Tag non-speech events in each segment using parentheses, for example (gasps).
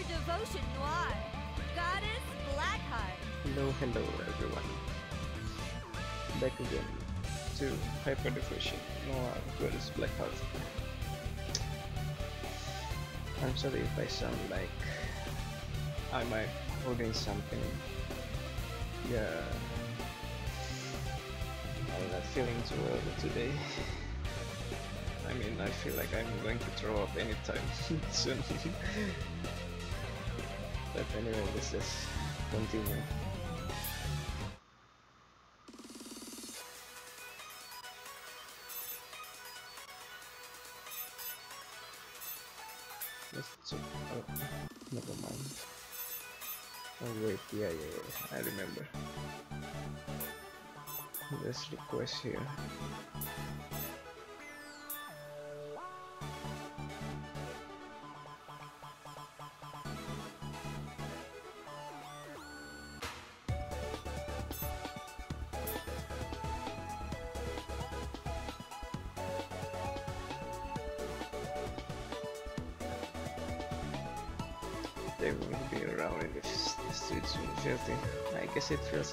your devotion Noire. Goddess Black Heart. Hello, hello everyone. Back again to Hyperdevotion Noire Goddess Black Heart. I'm sorry if I sound like I might holding something. Yeah, I'm not feeling too well today. I mean, I feel like I'm going to throw up anytime (laughs) soon. But anyway, let's just continue. Let's check. Oh, never mind. Oh wait, yeah, yeah, yeah. I remember. Let's request here.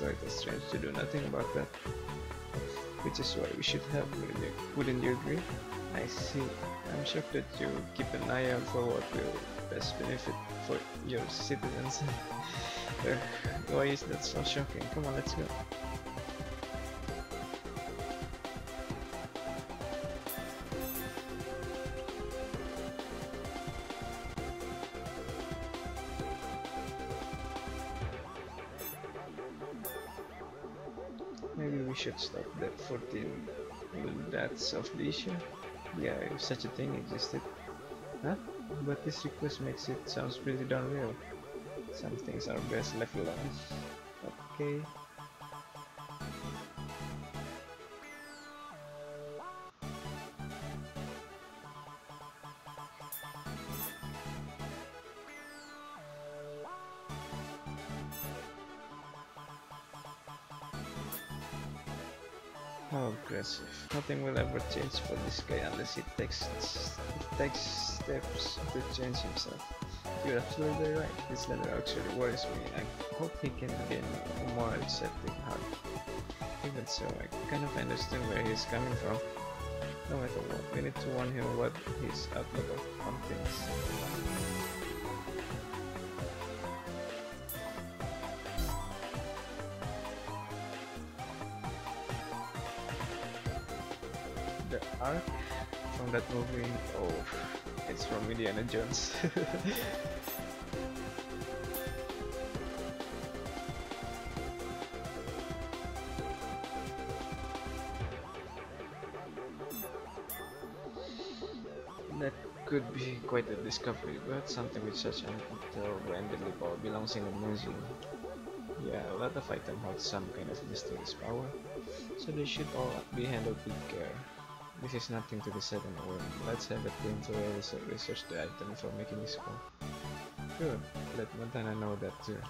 Like a strange to do nothing about that. Which is why we should help, wouldn't you, wouldn't you agree? I see. I'm shocked that you keep an eye out for what will best benefit for your citizens. (laughs) Why is that so shocking? Come on, let's go. That 14 deaths of the issue. Yeah, if such a thing existed. Huh? But this request makes it sounds pretty darn real. Some things are best left alone. Okay. How aggressive. Nothing will ever change for this guy unless he takes takes steps to change himself. You're absolutely right. This letter actually worries me. I hope he can gain a more accepting heart. Even so, I kind of understand where he's coming from. No matter what, we need to warn him what his outlook on things. From that movie, oh, it's from Indiana Jones. (laughs) That could be quite a discovery, but something with such untold and deadly power belongs in a museum. Yeah, a lot of items have some kind of mysterious power, so they should all be handled with care. This is nothing to be said on a whim. Let's have a clean to research, research the item before making this call. Good, let Montana know that too. Uh,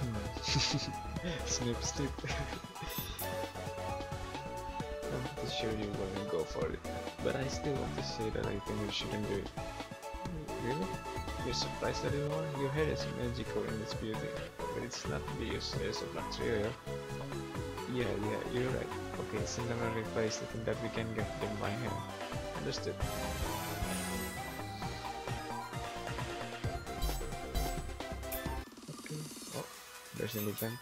hmm. (laughs) snip, snip. I'm pretty sure you wouldn't go for it, but I still want to say that I think you shouldn't do it. Really? You're surprised are? Your hair is magical in its beauty, but it's not to be used as a material. Yeah, yeah, you're right. Okay, send them a replace the thing that we can get them by hand. Understood. Okay. Oh, there's an event.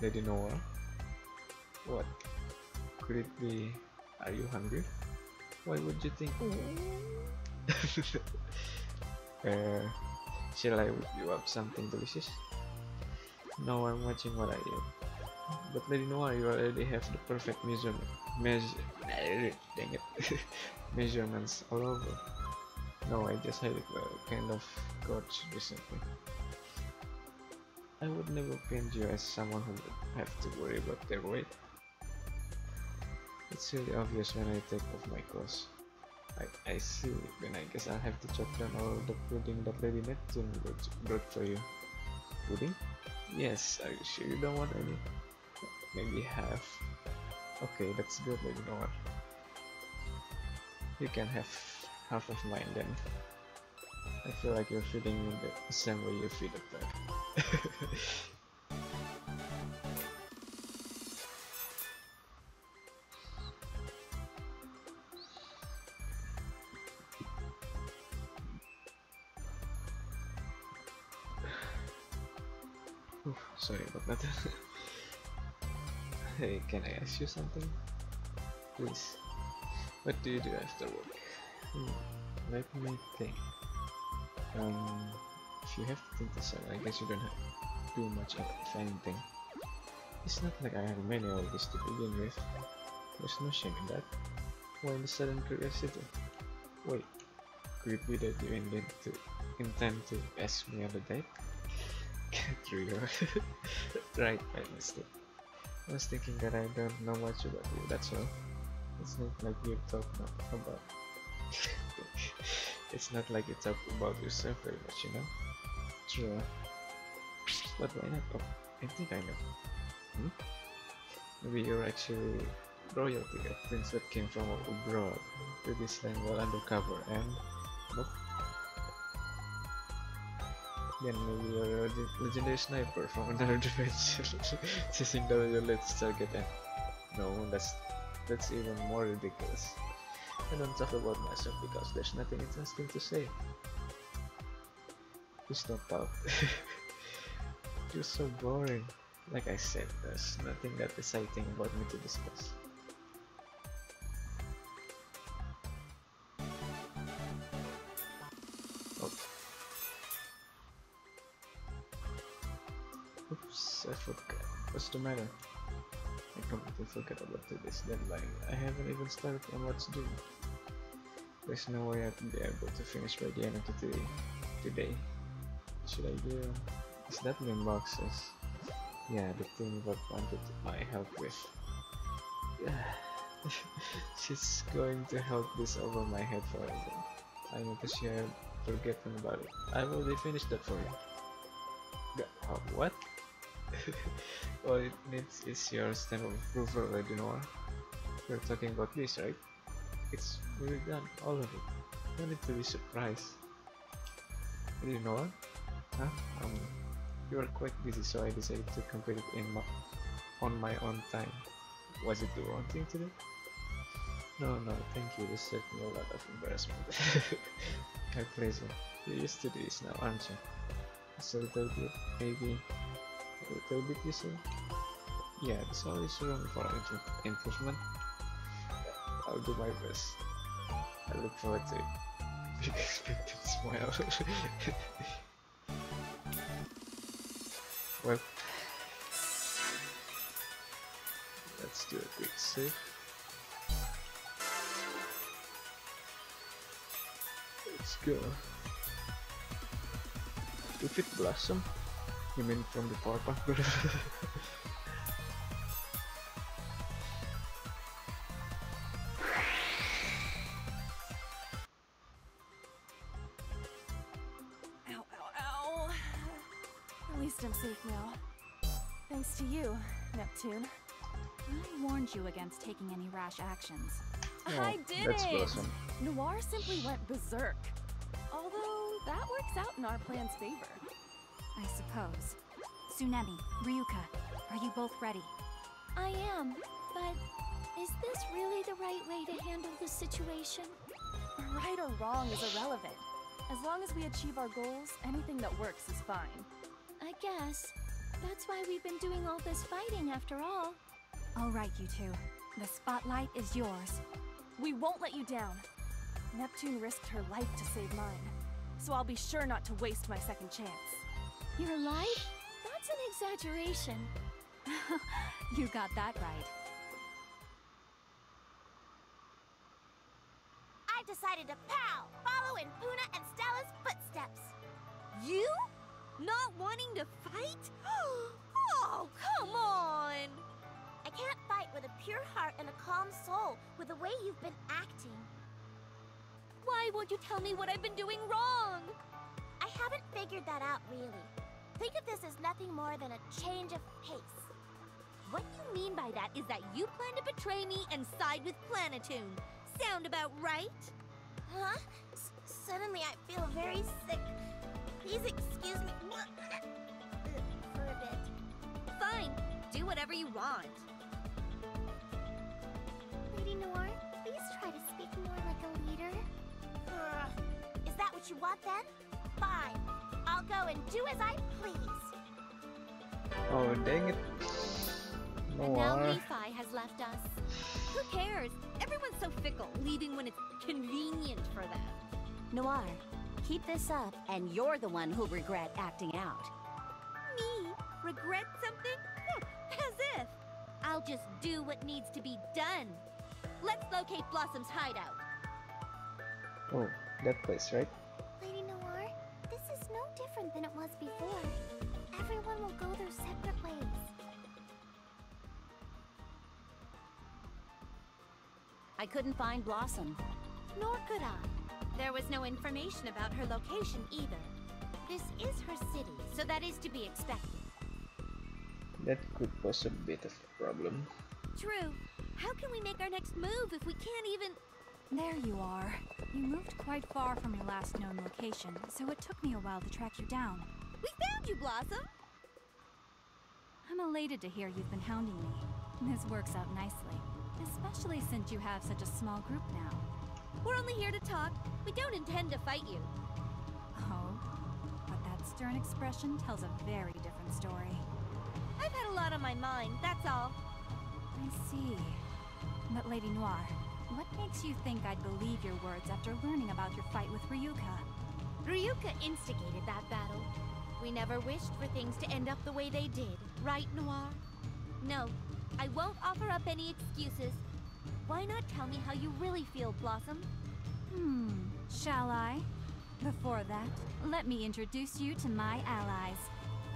Lady Noire? What? Could it be... Are you hungry? Why would you think? (laughs) uh, shall I whip you up something delicious? No, I'm watching what I eat. But Lady Noire, you already have the perfect measurement. Measure... Dang it. (laughs) Measurements all over. No, I just had a kind of gorge recently. I would never paint you as someone who would have to worry about their weight. It's really obvious when I take off my clothes. I, I see, then I guess I'll have to chop down all the pudding that Lady Neptune brought- for you. Pudding? Yes, are you sure you don't want any? Maybe half. Okay, that's good, Lady Noire. You can have half of mine then. I feel like you're feeding me the same way you feed a pet. Oof, (laughs) sorry about that. (laughs) hey, can I ask you something? Please. What do you do after work? Hmm, let me think. Um, you have to think this out, I guess you don't have do much of anything. It's not like I have many of these to begin with. There's no shame in that. Why the sudden curiosity? Wait, could it be that you intend to intend to ask me on a date? True. (laughs) right, my mistake. I was thinking that I don't know much about you, that's all. It's not like you talk about. (laughs) it's not like you talk about yourself very much, you know? True. But why not? Oh, I think I know. Hmm? Maybe you're actually royalty, a prince that came from abroad to this land while undercover and. Nope. Then maybe you're a legendary sniper from (laughs) another dimension, chasing down your latest target and no, that's that's even more ridiculous. I don't talk about myself because there's nothing interesting to say. Please don't talk. You're so boring. Like I said, there's nothing that exciting about me to discuss. Oh. Oops, I forgot. What's the matter? I completely forgot about today's deadline. I haven't even started on what's due. There's no way I'd be able to finish by the end of the day. Today. What should I do? Is that boxes? Yeah, the thing that wanted my help with. Yeah. (laughs) She's going to help this over my head forever. I noticed you have forgotten about it. I've already finished that for you. The- uh, what? (laughs) All it needs is your stamp of approval, Noire. We're talking about this, right? It's really done, all of it. No need to be surprised. Lady Noire? Huh? Um, you are quite busy, so I decided to complete it in my, on my own time. Was it the wrong thing to do? No, no, thank you. This saved me a lot of embarrassment. (laughs) My pleasure. You're used to this now, aren't you? A little bit, maybe. A little bit, you say? Yeah, there's always room for impro- improvement. I'll do my best. I look forward to it. (laughs) Big expected smile. (laughs) well, let's do a quick save. Let's go. If it blossom, you mean from the Powerpuff (laughs) Girl? Least I'm safe now. Thanks to you, Neptune. I warned you against taking any rash actions. Oh, I Oh, did That's it! blossom. Noire simply went berserk. Although, that works out in our plan's favor. I suppose. Tsunemi, Ryuka, are you both ready? I am, but is this really the right way to handle the situation? Right or wrong is irrelevant. As long as we achieve our goals, anything that works is fine. I guess. That's why we've been doing all this fighting after all. All right, you two. The spotlight is yours. We won't let you down. Neptune risked her life to save mine, so I'll be sure not to waste my second chance. Your life? That's an exaggeration. (laughs) you got that right. I've decided to pow! Follow in Puna and Stella's footsteps. You? Not wanting to fight? (gasps) oh, come on! I can't fight with a pure heart and a calm soul with the way you've been acting. Why won't you tell me what I've been doing wrong? I haven't figured that out really. Think of this as nothing more than a change of pace. What you mean by that is that you plan to betray me and side with Planeptune. Sound about right? Huh? S- suddenly I feel very sick. Please excuse me for a bit. Fine, do whatever you want. Lady Noire, please try to speak more like a leader. Is that what you want then? Fine. I'll go and do as I please. Oh dang it. And now Noire. Levi has left us. Who cares? Everyone's so fickle, leaving when it's convenient for them. Noire, keep this up, and you're the one who'll regret acting out. Me? Regret something? Hm, As if. I'll just do what needs to be done. Let's locate Blossom's hideout. Oh, that place, right? Lady Noire, this is no different than it was before. Everyone will go their separate ways. I couldn't find Blossom. Nor could I. There was no information about her location either. This is her city, so that is to be expected. That could pose a bit of a problem. True. How can we make our next move if we can't even... There you are. You moved quite far from your last known location, so it took me a while to track you down. We found you, Blossom! I'm elated to hear you've been hounding me. This works out nicely, especially since you have such a small group now. We're only here to talk. We don't intend to fight you. Oh, but that stern expression tells a very different story. I've had a lot on my mind, that's all. I see. But Lady Noire, what makes you think I'd believe your words after learning about your fight with Ryuka? Ryuka instigated that battle. We never wished for things to end up the way they did, right, Noire? No, I won't offer up any excuses. Why not tell me how you really feel, Blossom? Hmm, shall I? Before that, let me introduce you to my allies.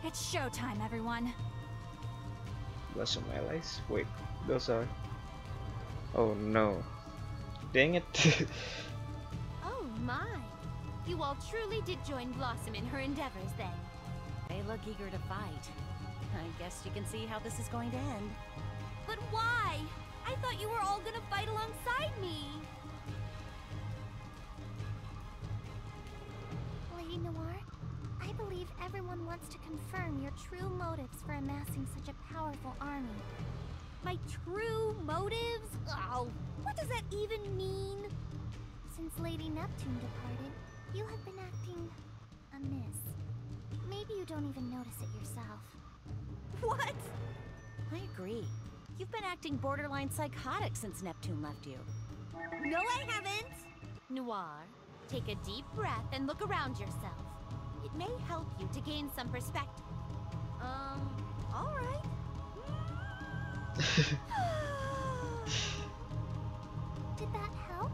It's showtime, everyone. Blossom allies? Wait, those are. Oh no. Dang it. (laughs) Oh my! You all truly did join Blossom in her endeavors then. They look eager to fight. I guess you can see how this is going to end. But why? I thought you were all gonna fight alongside me. Lady Noire, I believe everyone wants to confirm your true motives for amassing such a powerful army. My true motives? Oh, what does that even mean? Since Lady Neptune departed, you have been acting amiss. Maybe you don't even notice it yourself. What? I agree. You've been acting borderline psychotic since Neptune left you. No, I haven't. Noire, take a deep breath and look around yourself. It may help you to gain some perspective. Um, all right. (laughs) Did that help?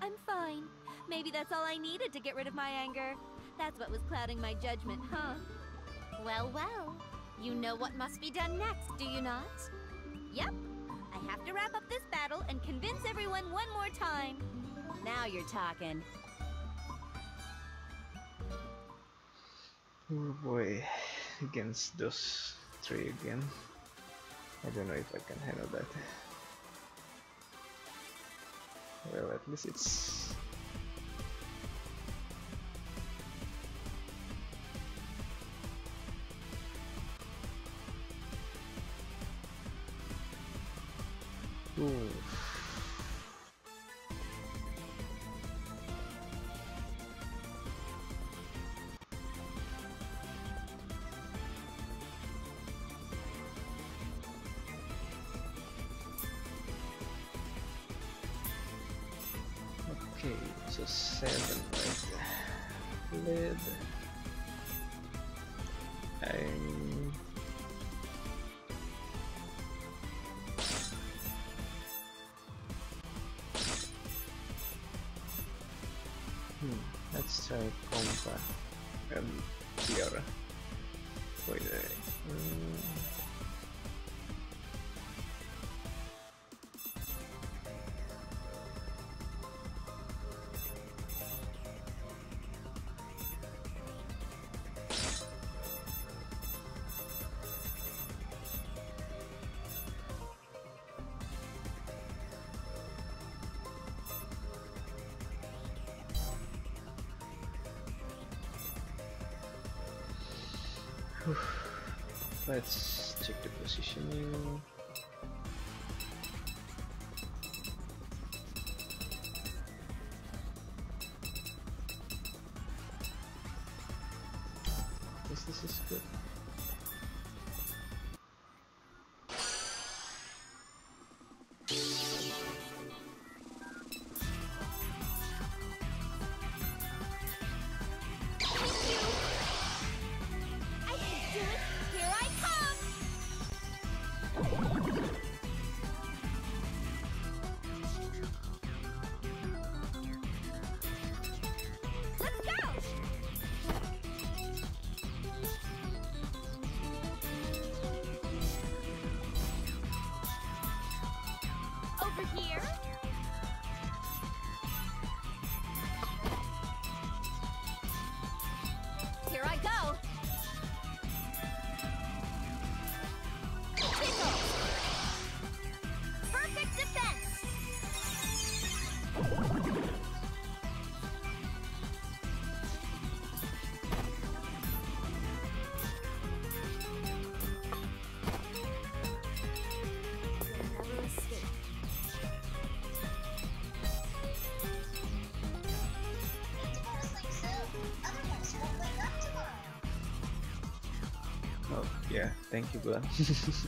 I'm fine. Maybe that's all I needed to get rid of my anger. That's what was clouding my judgment, huh? Well, well. You know what must be done next, do you not? Yep. I have to wrap up this battle and convince everyone one more time. Now you're talking. oh boy. Against those three again. I don't know if I can handle that. Well, at least it's. Ooh. Let's check the positioning. This, this is good. Thank you, brother. (laughs)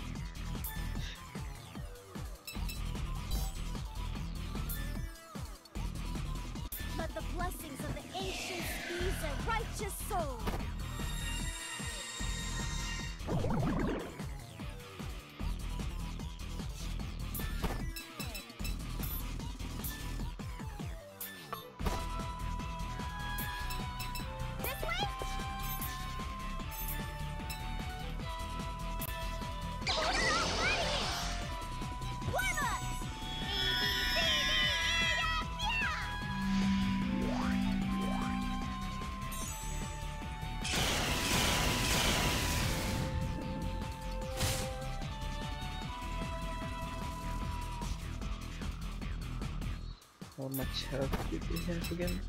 How much health did we have again?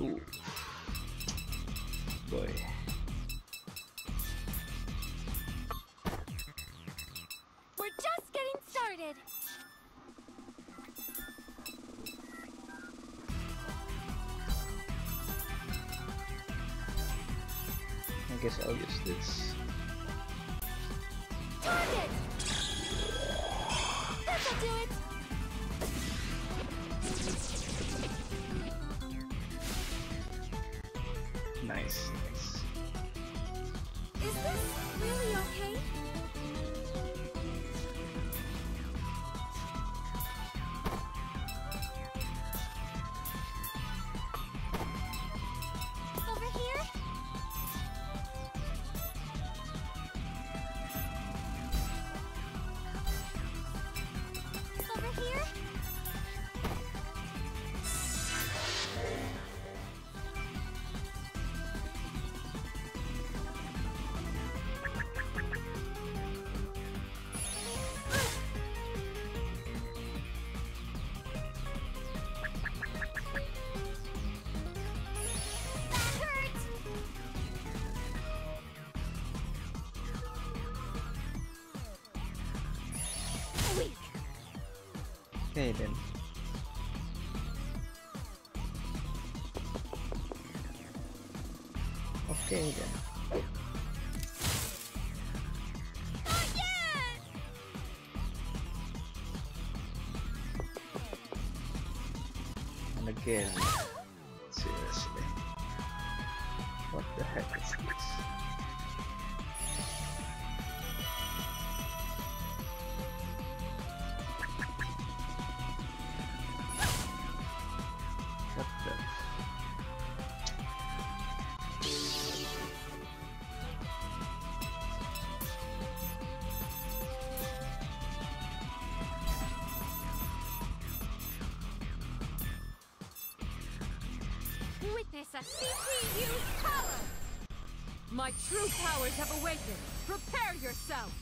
Ooh. Boy. a power! My true powers have awakened! Prepare yourself!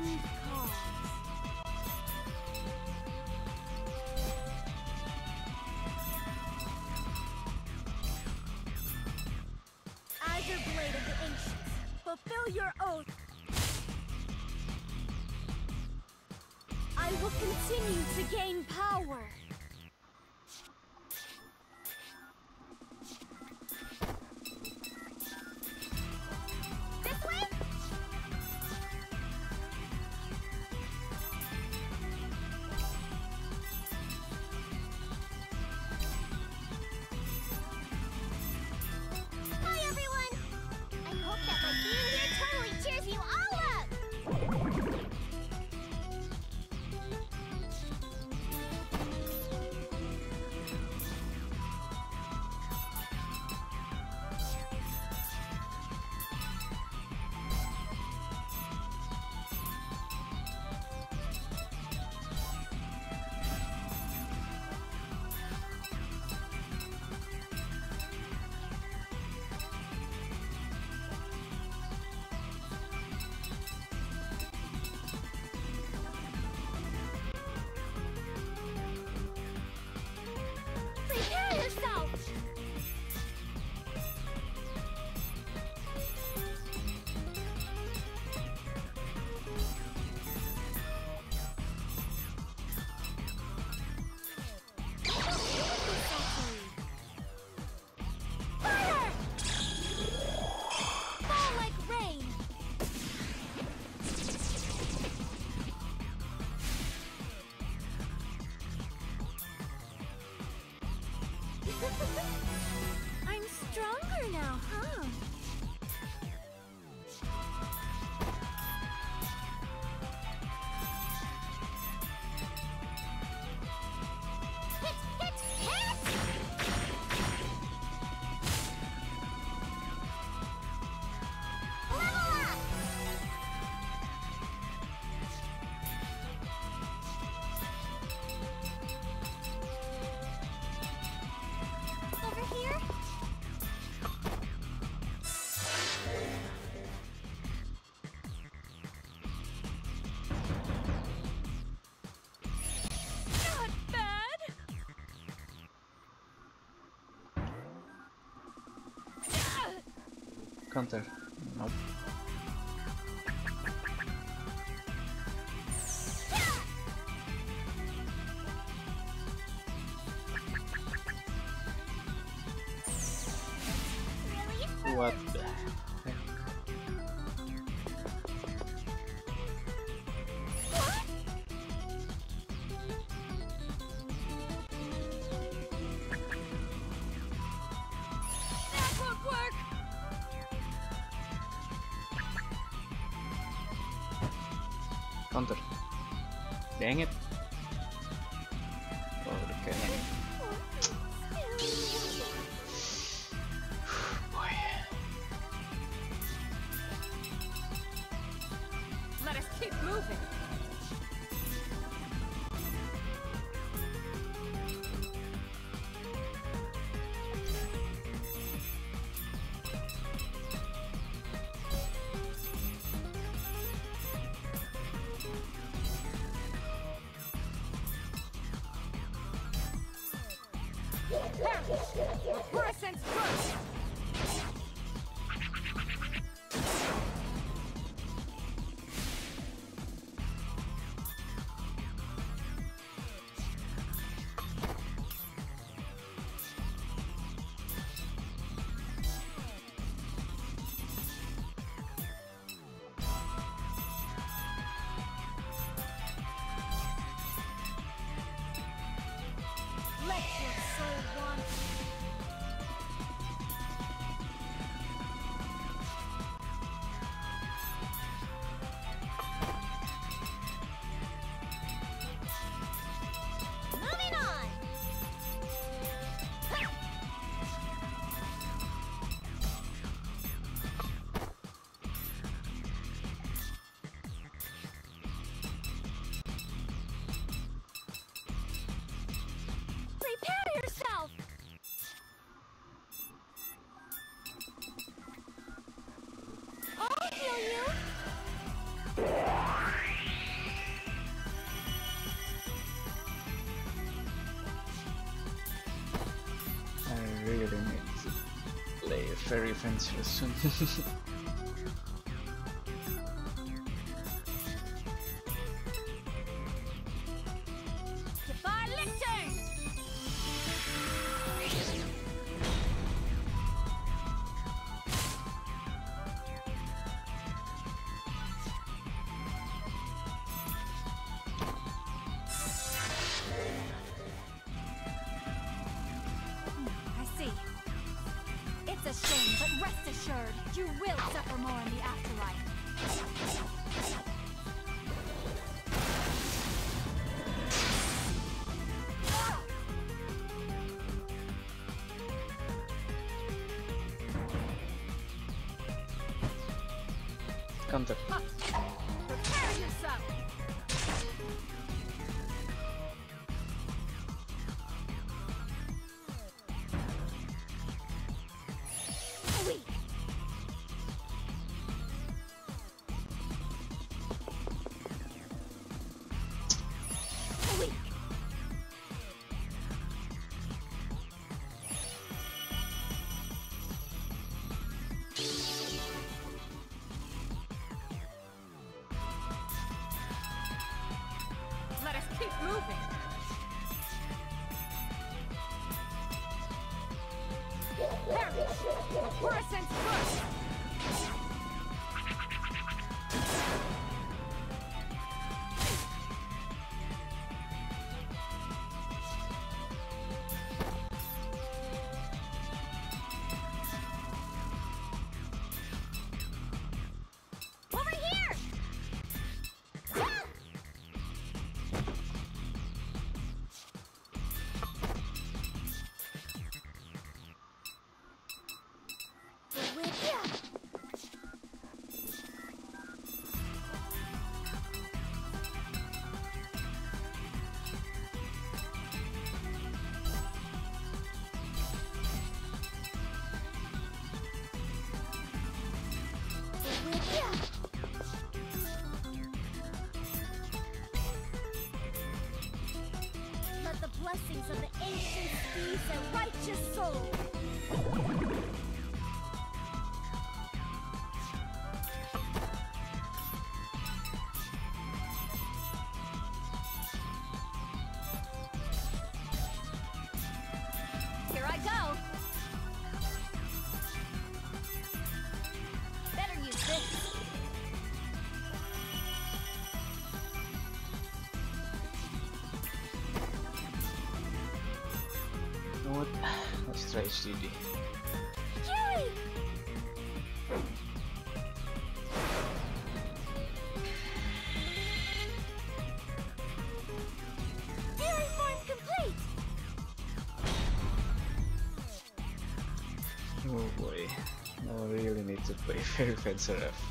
Can counter Fairy (laughs) soon. Repuissance first! extra HDD. Oh boy, I really need to play (laughs) Fairy Fencer F.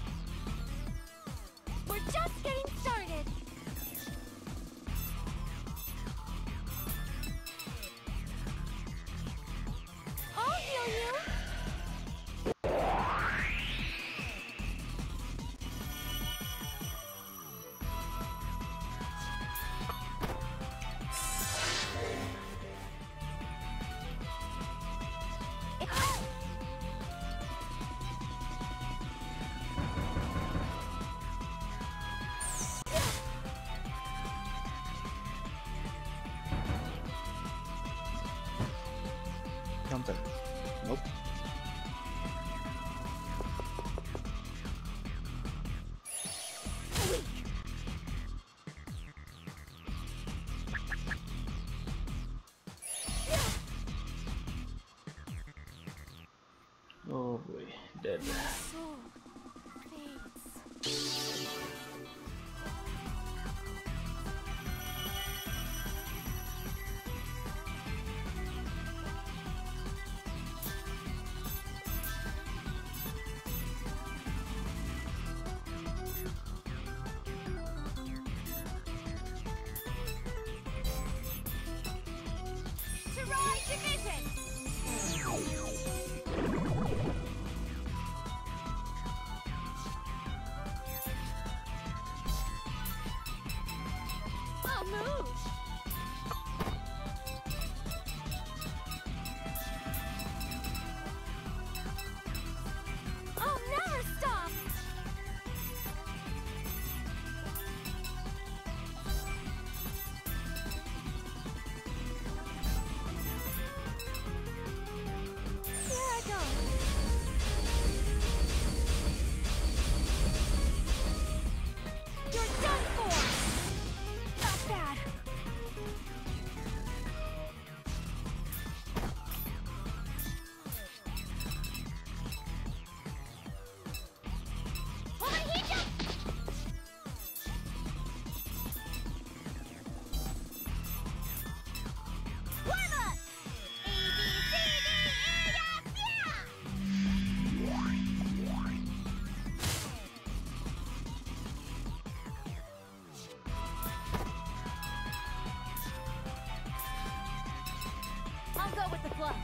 I'll go with the flush.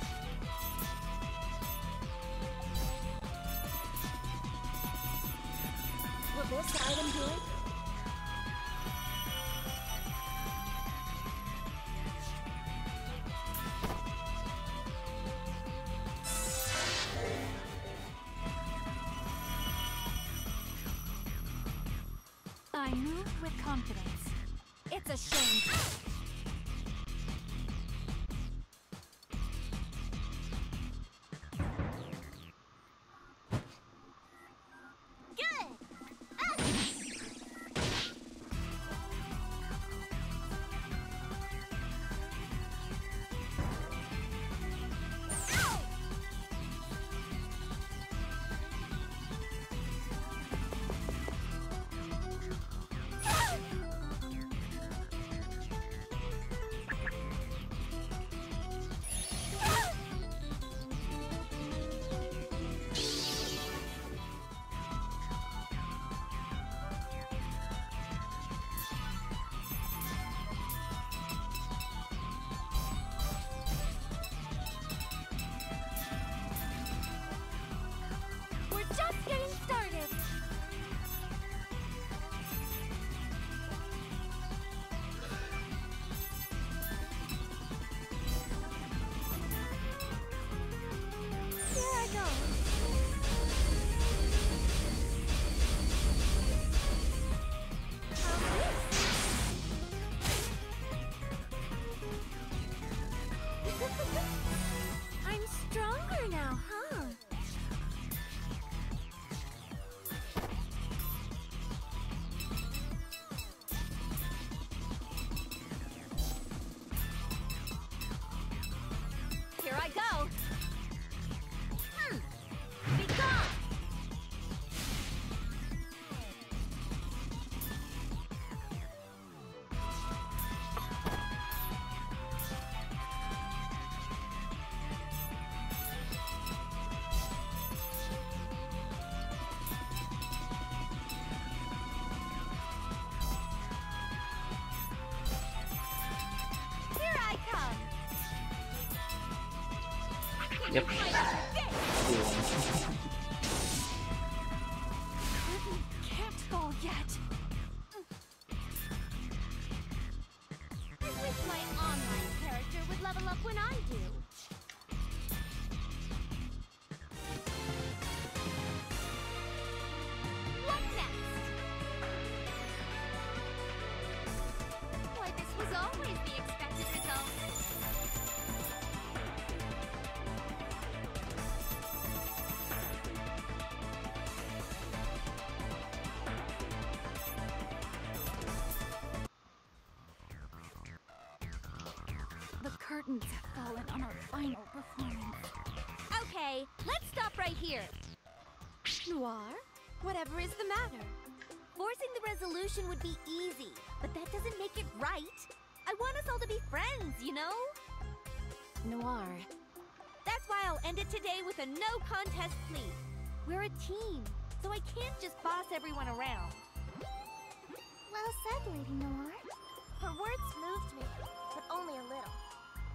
Will this item do it? I move with confidence. It's a shame. Yep. Be easy, but that doesn't make it right. I want us all to be friends, you know? Noire, That's why I'll end it today with a no contest plea. We're a team, so I can't just boss everyone around. Well said, Lady Noire. Her words moved me, but only a little.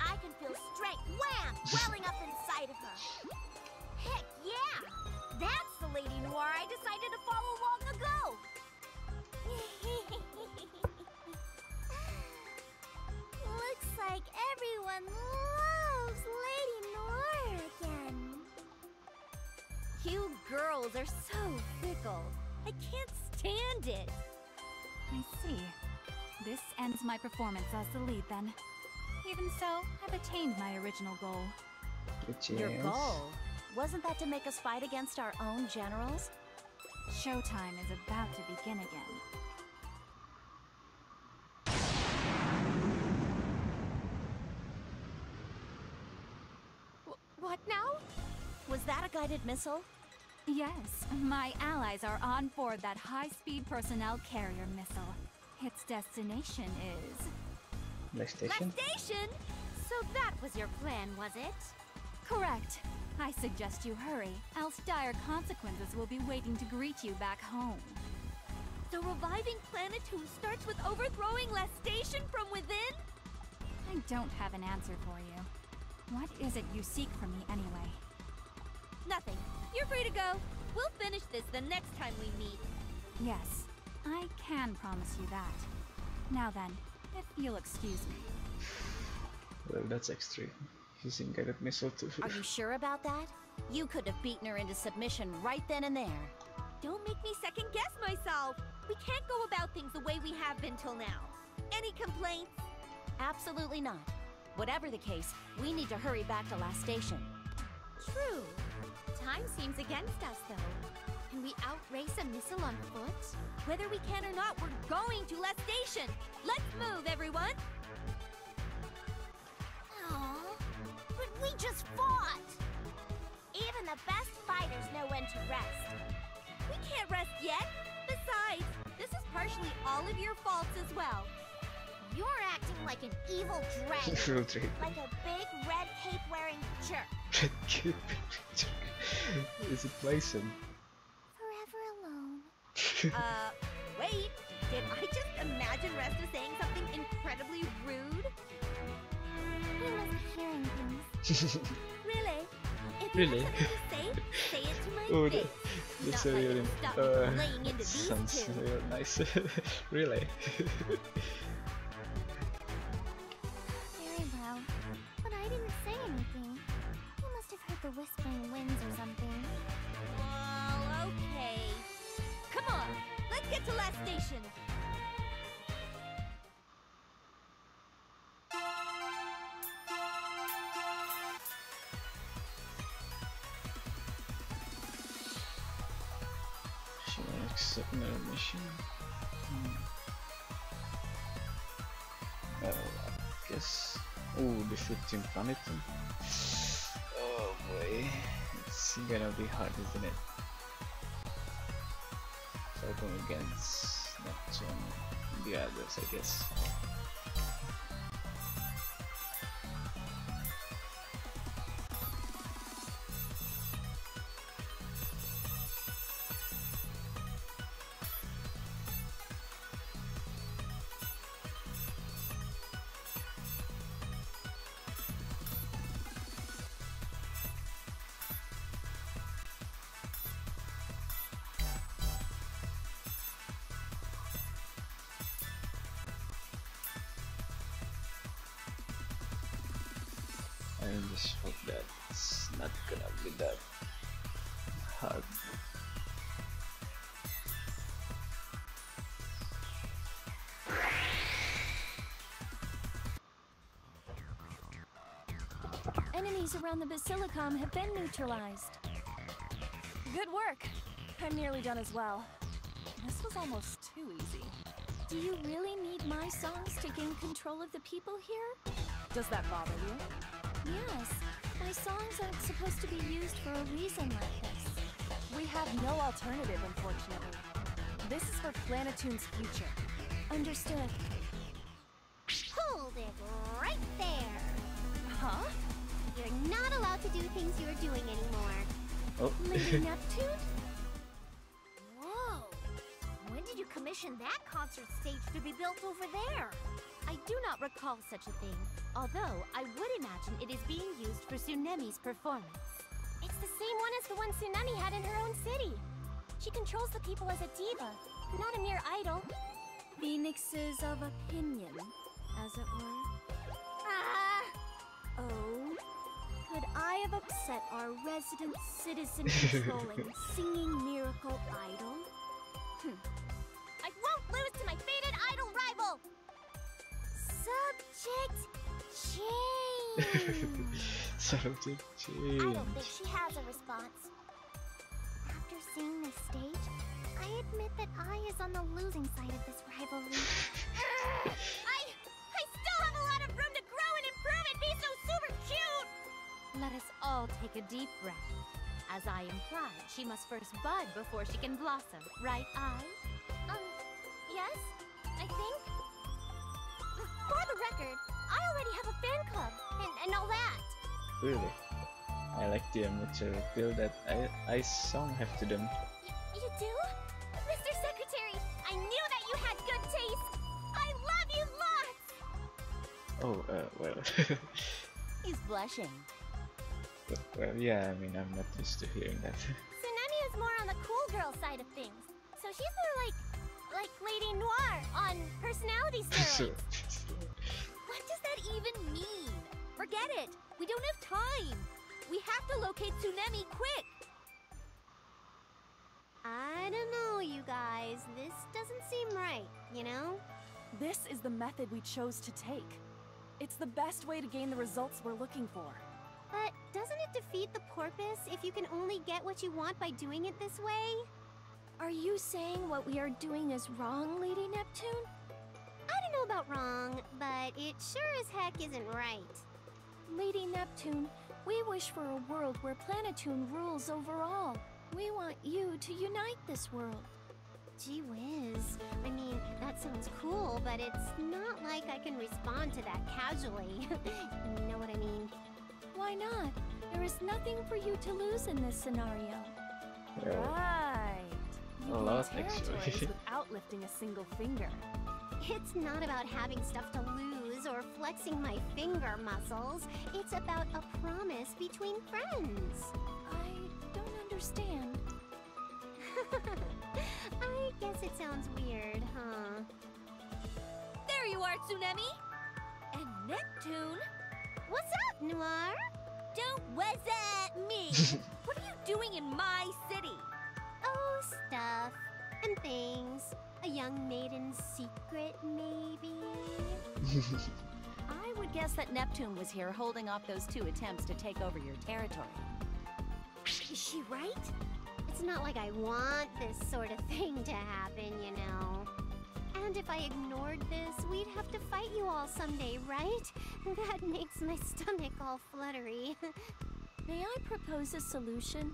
I can feel strength, wham, welling up inside of her. Heck yeah! That's the Lady Noire I decided to follow long ago. (laughs) Looks like everyone loves Lady Noire again. You girls are so fickle. I can't stand it. I see. This ends my performance as the lead then. Even so, I've attained my original goal. Which your goal wasn't that to make us fight against our own generals? Showtime is about to begin again. Wh- what now? Was that a guided missile? Yes, my allies are on board that high-speed personnel carrier missile. Its destination is... PlayStation? Station? So that was your plan, was it? Correct. I suggest you hurry, else dire consequences will be waiting to greet you back home. So reviving Planet 2 starts with overthrowing Station from within? I don't have an answer for you. What is it you seek from me anyway? Nothing. You're free to go. We'll finish this the next time we meet. Yes, I can promise you that. Now then, if you'll excuse me. Well, that's extreme. Using guided missile to. Are you sure about that? You could have beaten her into submission right then and there. Don't make me second guess myself. We can't go about things the way we have been till now. Any complaints? Absolutely not. Whatever the case, we need to hurry back to Lastation. True. Time seems against us, though. Can we outrace a missile on foot? Whether we can or not, we're going to Lastation. Let's move, everyone. We just fought! Even the best fighters know when to rest. We can't rest yet. Besides, this is partially all of your faults as well. You're acting like an evil dragon. (laughs) Full trade. like a big red cape wearing jerk. (laughs) Red Cube. Is it Bison? Forever alone. Uh, wait. Did I just imagine Resta saying something incredibly rude? We must be hearing things. Really? If you Really? have something to say, say it to my (laughs) oh, face. that, that's Not a like really. it'll stop me Uh, from laying into that these sounds real nice. (laughs) really? Very well. But I didn't say anything. You must have heard the whispering winds or something. Well, okay. Come on, let's get to last station. Another mission? Hmm. Well, I guess. Oh, shooting planet. Oh boy, it's gonna be hard, isn't it? Fighting against Neptune, the others, I guess. Around the Basilicom have been neutralized. Good work. I'm nearly done as well. This was almost too easy. Do you really need my songs to gain control of the people here? Does that bother you? Yes. My songs aren't supposed to be used for a reason like this. We have no alternative, unfortunately. This is for Planeptune's future. Understood. Things you're doing anymore. Oh, (laughs) Lady (laughs) Neptune? Whoa! When did you commission that concert stage to be built over there? I do not recall such a thing, although I would imagine it is being used for Tsunemi's performance. It's the same one as the one Tsunemi had in her own city. She controls the people as a diva, not a mere idol. Phoenixes of opinion, as it were. Ah! I have upset our resident citizen controlling (laughs) singing miracle idol? Hmm. I won't lose to my faded idol rival! Subject (laughs) change! subject change. I don't think she has a response. After seeing this stage, I admit that I is on the losing side of this rivalry. (laughs) I I still have a lot of room to grow and improve and be so super cute! Let us all take a deep breath. As I implied, she must first bud before she can blossom, right, I? Um, yes, I think. For the record, I already have a fan club and, and all that. Really? I like the amateur appeal that I, I song have to them. Y- you do? Mr. Secretary, I knew that you had good taste! I love you lots! Oh, uh, well. (laughs) He's blushing. Well, yeah, I mean, I'm not used to hearing that. (laughs) Tsunemi is more on the cool girl side of things. So she's more like, like Lady Noire on personality (laughs) so, steroids. What does that even mean? Forget it! We don't have time! We have to locate Tsunemi quick! I don't know, you guys. This doesn't seem right, you know? This is the method we chose to take. It's the best way to gain the results we're looking for. But doesn't it defeat the purpose if you can only get what you want by doing it this way? Are you saying what we are doing is wrong, Lady Neptune? I don't know about wrong, but it sure as heck isn't right. Lady Neptune, we wish for a world where Planeptune rules over all. We want you to unite this world. Gee whiz. I mean, that sounds cool, but it's not like I can respond to that casually. (laughs) you know what I mean? Why not? There is nothing for you to lose in this scenario. well, Right. You A gain lot, territories actually. (laughs) without lifting a single finger. It's not about having stuff to lose or flexing my finger muscles. It's about a promise between friends. I don't understand. (laughs) I guess it sounds weird, huh? There you are, Tsunemi! And Neptune! What's up, Noire? Don't was at me! (laughs) what are you doing in my city? Oh, stuff and things. A young maiden's secret, maybe? (laughs) I would guess that Neptune was here holding off those two attempts to take over your territory. Is she right? It's not like I want this sort of thing to happen, you know. And if I ignored this, we'd have to fight you all someday, right? (laughs) That makes my stomach all fluttery. (laughs) May I propose a solution?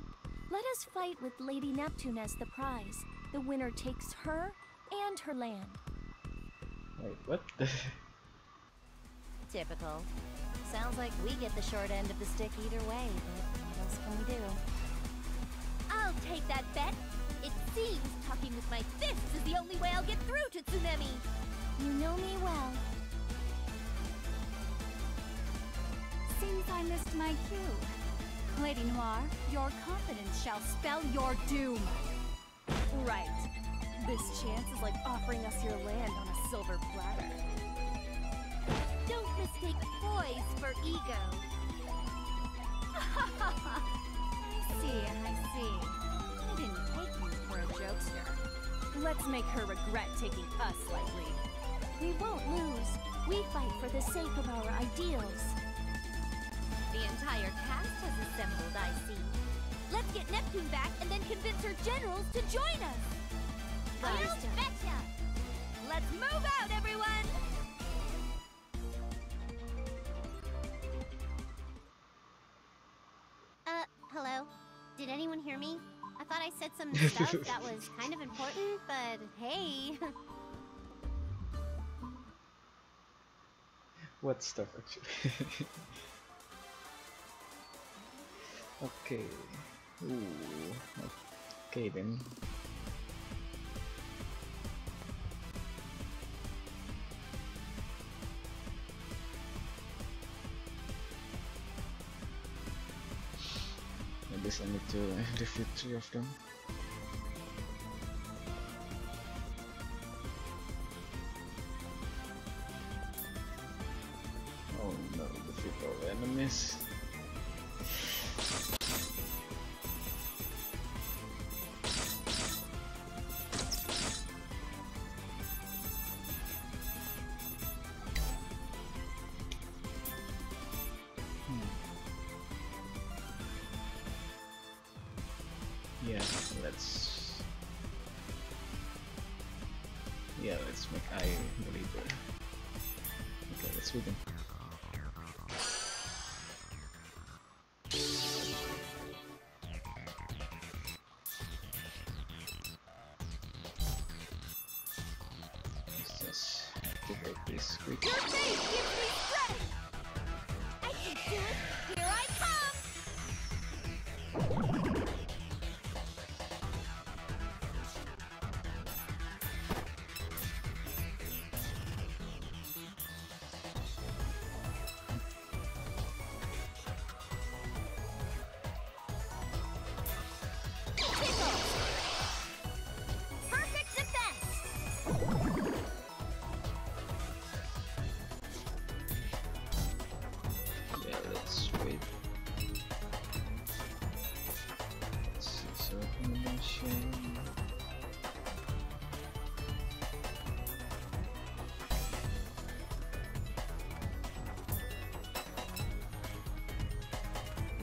Let us fight with Lady Neptune as the prize. The winner takes her and her land. wait, what? (laughs) Typical. Sounds like we get the short end of the stick either way, but what else can we do? I'll take that bet! seems talking with my fists is the only way I'll get through to Tsunemi. You know me well. Seems I missed my cue. Lady Noire, your confidence shall spell your doom. Right. This chance is like offering us your land on a silver platter. Don't mistake poise for ego. (laughs) I see, I see. I didn't take you Let's make her regret taking us lightly. We won't lose. We fight for the sake of our ideals. The entire cast has assembled, I see. Let's get Neptune back and then convince her generals to join us! You Gotcha. betcha! Let's move out, everyone! Uh, hello? Did anyone hear me? I thought I said some stuff (laughs) that was kind of important, but hey. What stuff actually? (laughs) okay. Ooh. Okay then. I need to defeat three of them.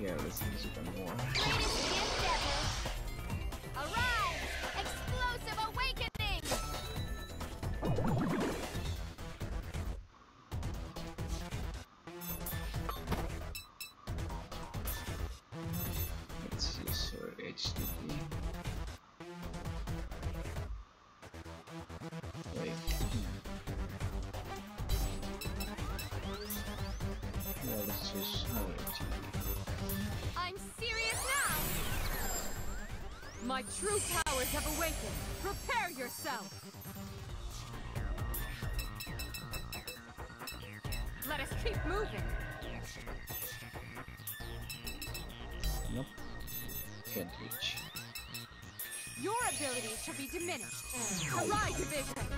Yeah, let's use it more. True powers have awakened. Prepare yourself. Let us keep moving. Nope. Can't reach. Your abilities shall be diminished. Arise, division.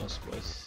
algumas coisas.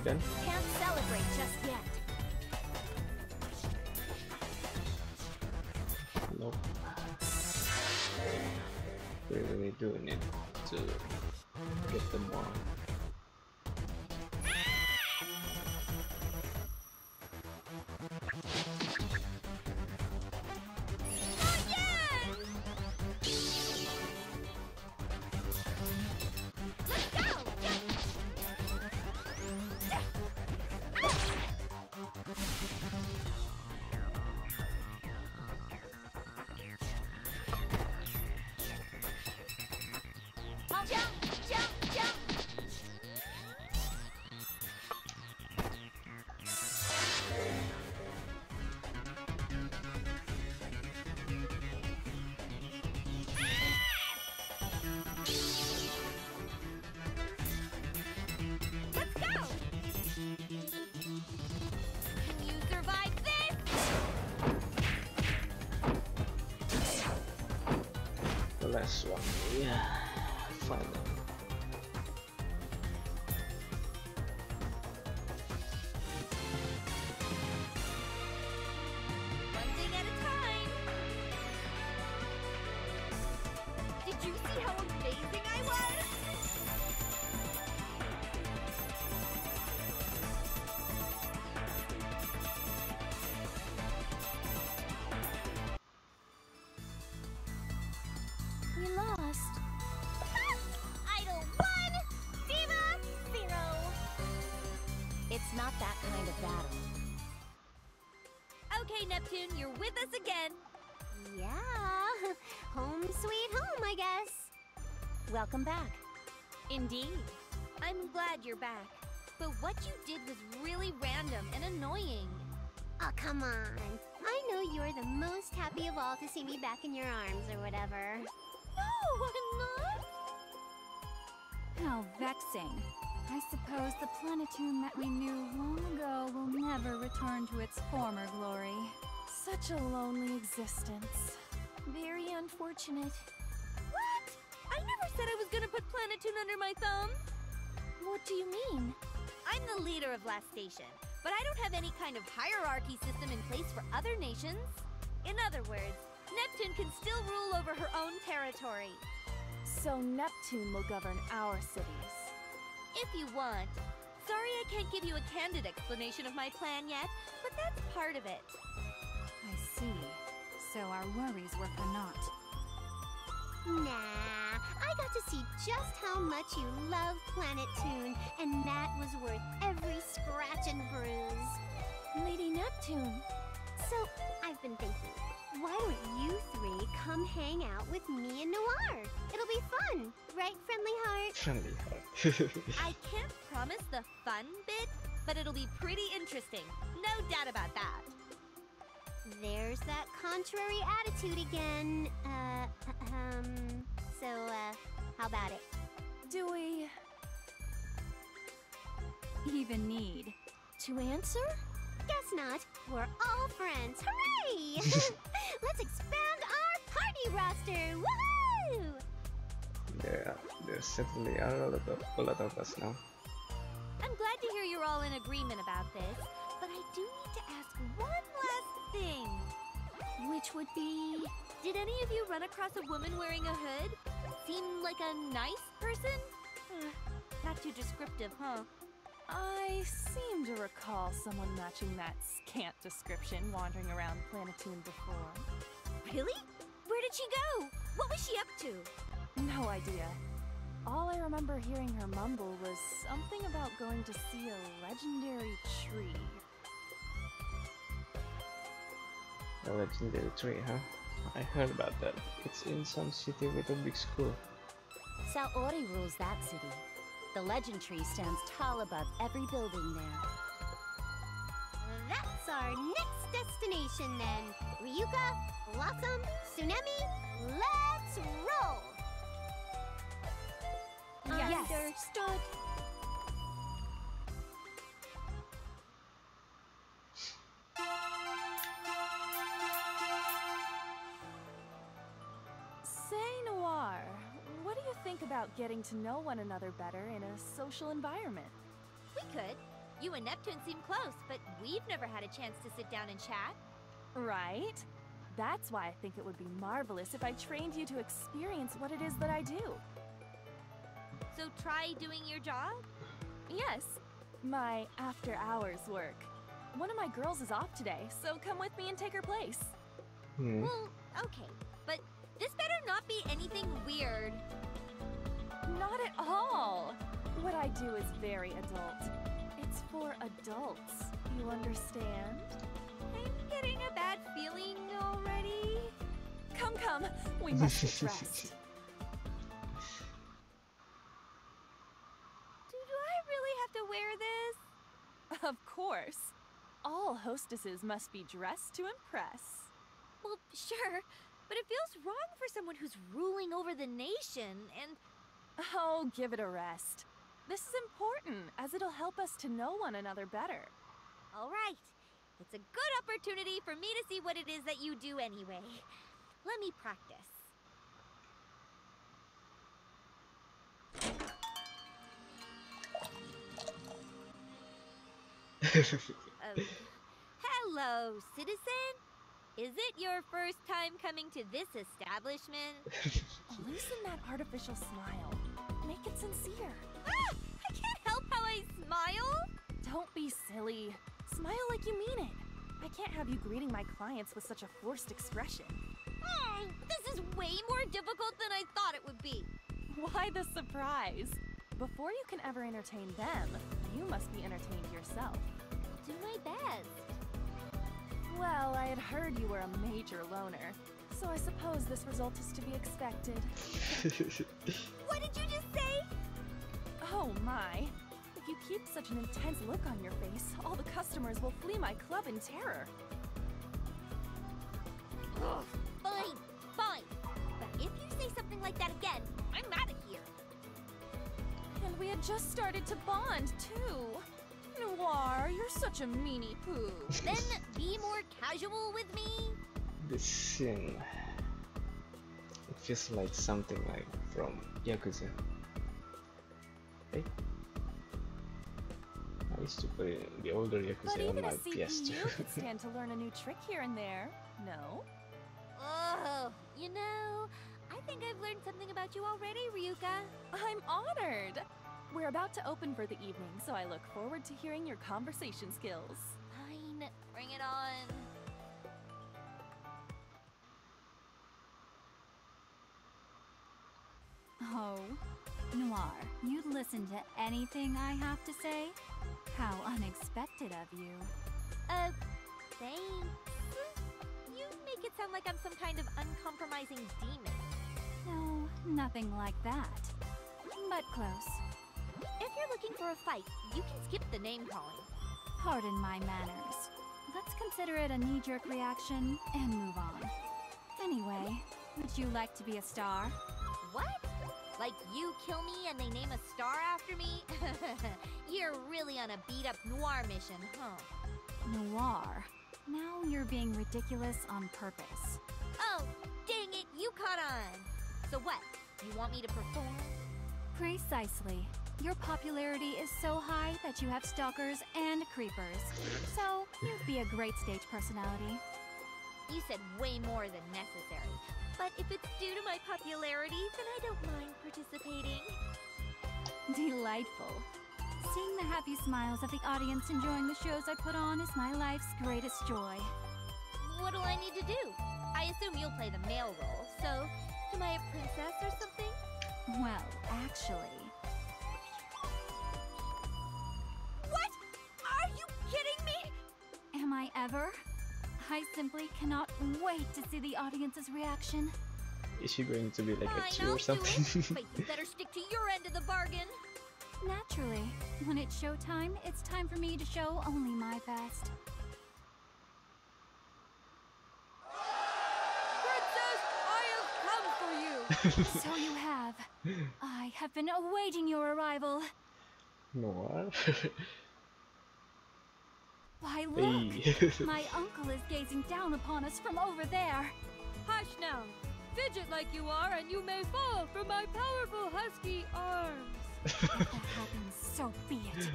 done? Can't celebrate just yet. Nope. We're really doing it to get them more. Last one. Yeah, that of battle. Okay, Neptune, you're with us again. Yeah, (laughs) home sweet home, I guess. Welcome back. Indeed. I'm glad you're back. But what you did was really random and annoying. Oh, come on. I know you're the most happy of all to see me back in your arms or whatever. No, I'm not. How vexing. I suppose the Planeptune that we knew long ago will never return to its former glory. Such a lonely existence. Very unfortunate. What? I never said I was gonna put Planeptune under my thumb. What do you mean? I'm the leader of Lastation, but I don't have any kind of hierarchy system in place for other nations. In other words, Neptune can still rule over her own territory. So Neptune will govern our cities. If you want. Sorry I can't give you a candid explanation of my plan yet, but that's part of it. I see. So our worries were for naught. Nah, I got to see just how much you love Planet Toon, and that was worth every scratch and bruise. Lady Neptune. So, I've been thinking, why don't you three come hang out with me and Noire? It'll be fun, right, Friendly Heart? Friendly (laughs) heart. I can't promise the fun bit, but it'll be pretty interesting. No doubt about that. There's that contrary attitude again. Uh, um, so, uh, how about it? Do we. Even need. To answer? Guess not. We're all friends. Hooray! (laughs) (laughs) Let's expand our party roster. Woohoo! there, there's certainly a lot of a lot of us now. I'm glad to hear you're all in agreement about this, but I do need to ask one last thing. Which would be. Did any of you run across a woman wearing a hood? Seemed like a nice person? Not too descriptive, huh? I seem to recall someone matching that scant description wandering around Planeptune before. Really? Where did she go? What was she up to? No idea. All I remember hearing her mumble was something about going to see a legendary tree. A legendary tree, huh? I heard about that. It's in some city with a big school. Saori rules that city. The legend tree stands tall above every building there. That's our next destination then. Ryuka, Blossom, Tsunemi, let's roll! Yes. Understood. About getting to know one another better in a social environment? We could. You and Neptune seem close, but we've never had a chance to sit down and chat. Right? That's why I think it would be marvelous if I trained you to experience what it is that I do. So try doing your job? Yes, my after hours work. One of my girls is off today, so come with me and take her place. Hmm. Well, okay. But this better not be anything weird. Not at all. What I do is very adult. It's for adults. You understand? I'm getting a bad feeling already. Come, come. We must get dressed. Do, (laughs) do I really have to wear this? of course. All hostesses must be dressed to impress. Well, sure, but it feels wrong for someone who's ruling over the nation and. Oh, give it a rest. This is important, as it'll help us to know one another better. All right. It's a good opportunity for me to see what it is that you do anyway. Let me practice. Uh, (laughs) hello, citizen. Is it your first time coming to this establishment? (laughs) Loosen that artificial smile. Make it sincere. Ah! I can't help how I smile. Don't be silly. Smile like you mean it. I can't have you greeting my clients with such a forced expression. Oh, this is way more difficult than I thought it would be. Why the surprise? Before you can ever entertain them, you must be entertained yourself. I'll Do my best. Well, I had heard you were a major loner, so I suppose this result is to be expected. (laughs) What did you just say? Oh my! If you keep such an intense look on your face, all the customers will flee my club in terror. Ugh, fine, fine. But if you say something like that again, I'm out of here. And we had just started to bond, too. Noire, you're such a meanie poo. Then be more casual with me. This scene. It feels like something like from Yakuza. Hey. I used to play the older But Yakuza on even my a CPU PS2. could (laughs) stand to learn a new trick here and there. No? Oh, you know, I think I've learned something about you already, Ryuka. I'm honored! We're about to open for the evening, so I look forward to hearing your conversation skills. Fine, bring it on. Oh, Noire, you'd listen to anything I have to say? How unexpected of you. Uh, thanks. You make it sound like I'm some kind of uncompromising demon. No, nothing like that. But close. If you're looking for a fight, you can skip the name calling. Pardon my manners. Let's consider it a knee jerk reaction and move on. Anyway, would you like to be a star? What? Like you kill me and they name a star after me? (laughs) you're really on a beat up Noire mission, huh? Noire. Now you're being ridiculous on purpose. Oh, dang it, you caught on! So what? You want me to perform? Precisely. Your popularity is so high that you have stalkers and creepers. So, you'd be a great stage personality. You said way more than necessary. But if it's due to my popularity, then I don't mind participating. Delightful. Seeing the happy smiles of the audience enjoying the shows I put on is my life's greatest joy. What do I need to do? I assume you'll play the male role, so am I a princess or something? Well, actually, What? Are you kidding me? am I ever? I simply cannot wait to see the audience's reaction. Is she going to be like a Fine, two I'll or do something? it, but you (laughs) better stick to your end of the bargain. Naturally, when it's showtime, it's time for me to show only my best. Princess, I have come for you! (laughs) so you have. I have been awaiting your arrival. Noire? (laughs) Why, look! hey. (laughs) My uncle is gazing down upon us from over there. Hush now! Fidget like you are, and you may fall from my powerful husky arms! (laughs) If that happens, so be it.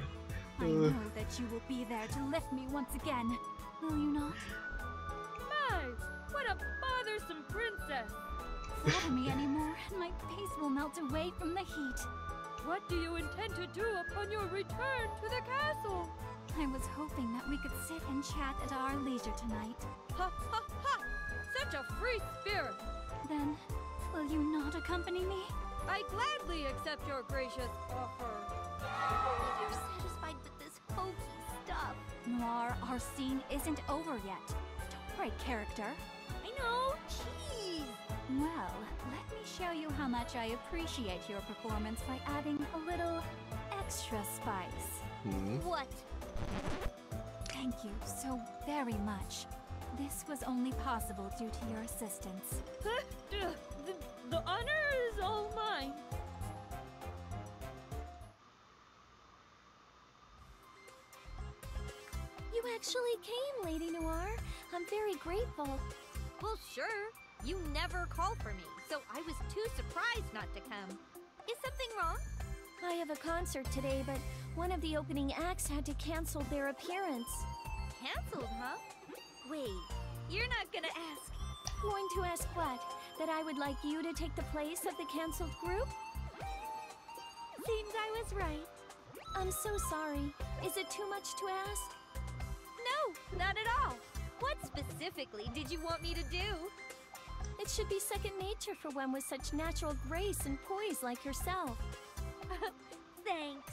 I uh. know that you will be there to lift me once again. Will you not? My, what a bothersome princess! Flatter me anymore, and my face will melt away from the heat. What do you intend to do upon your return to the castle? I was hoping that we could sit and chat at our leisure tonight. Ha ha ha! Such a free spirit! Then, will you not accompany me? I gladly accept your gracious offer. You're satisfied with this hokey stuff. Noire, our scene isn't over yet. Don't break character. I know. Jeez. Well, let me show you how much I appreciate your performance by adding a little extra spice. Hmm? What? Thank you so very much. This was only possible due to your assistance. (laughs) the, the honor is all mine. You actually came, Lady Noire. I'm very grateful. Well, sure. You never call for me, so I was too surprised not to come. Is something wrong? I have a concert today, but one of the opening acts had to cancel their appearance. Cancelled, huh? Wait, you're not gonna ask. Going to ask what? That I would like you to take the place of the canceled group? Seems I was right. I'm so sorry. Is it too much to ask? No, not at all. What specifically did you want me to do? It should be second nature for one with such natural grace and poise like yourself. (laughs) Thanks.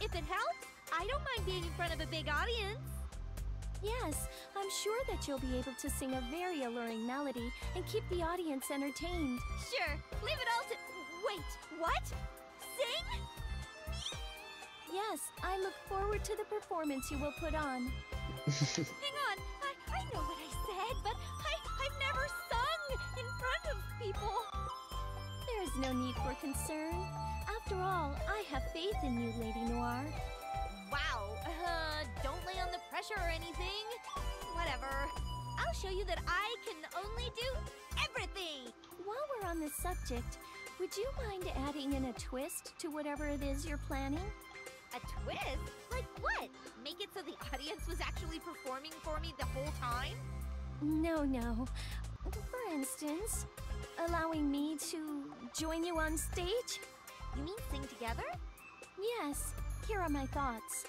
If it helps, I don't mind being in front of a big audience. Yes, I'm sure that you'll be able to sing a very alluring melody and keep the audience entertained. Sure, leave it all to. Wait, what? Sing? Me? Yes, I look forward to the performance you will put on. (laughs) (laughs) Hang on, I, I know what I said, but I, I've never sung in front of people. There is no need for concern. After all, I have faith in you, Lady Noire. Wow, uh, don't lay on the pressure or anything. Whatever. I'll show you that I can only do everything. While we're on the subject, would you mind adding in a twist to whatever it is you're planning? A twist? Like what? Make it so the audience was actually performing for me the whole time? No, no. For instance, allowing me to join you on stage? You mean sing together? Yes, here are my thoughts.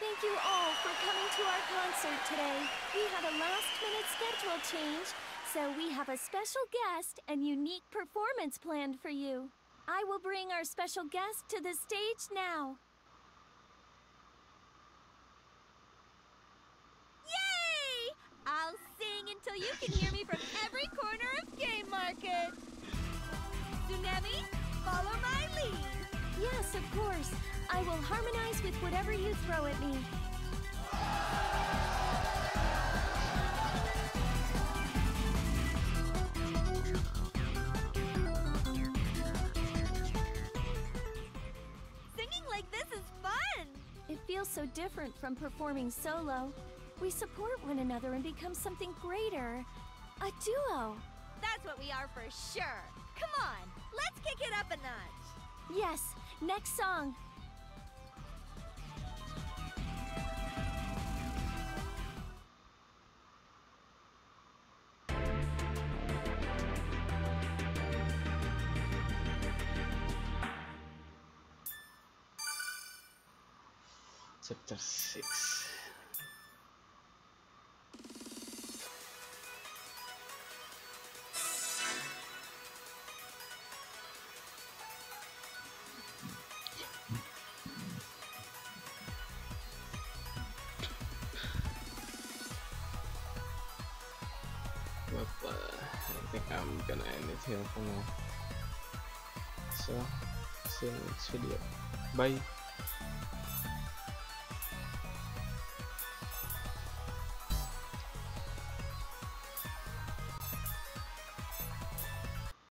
Thank you all for coming to our concert today. We had a last minute schedule change, so we have a special guest and unique performance planned for you. I will bring our special guest to the stage now. Yay! I'll sing until you can hear me from every corner of Gamarket. Tsunemi, follow my lead. Yes, of course. I will harmonize with whatever you throw at me. Singing like this is fun. It feels so different from performing solo. We support one another and become something greater. A duo. That's what we are for sure. Come on, let's kick it up a notch. Yes, next song. Chapter 6 here for now. So, see you in next video. Bye.